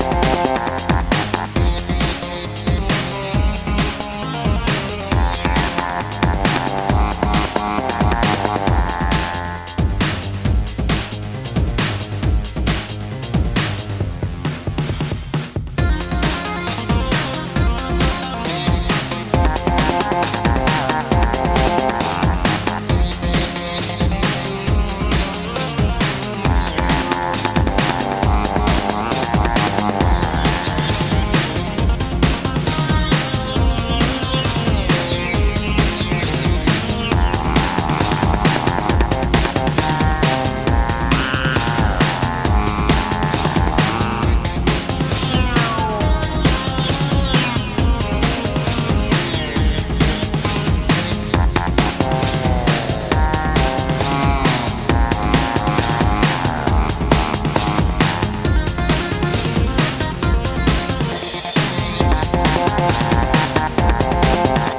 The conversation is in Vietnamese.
Bye. Thank you.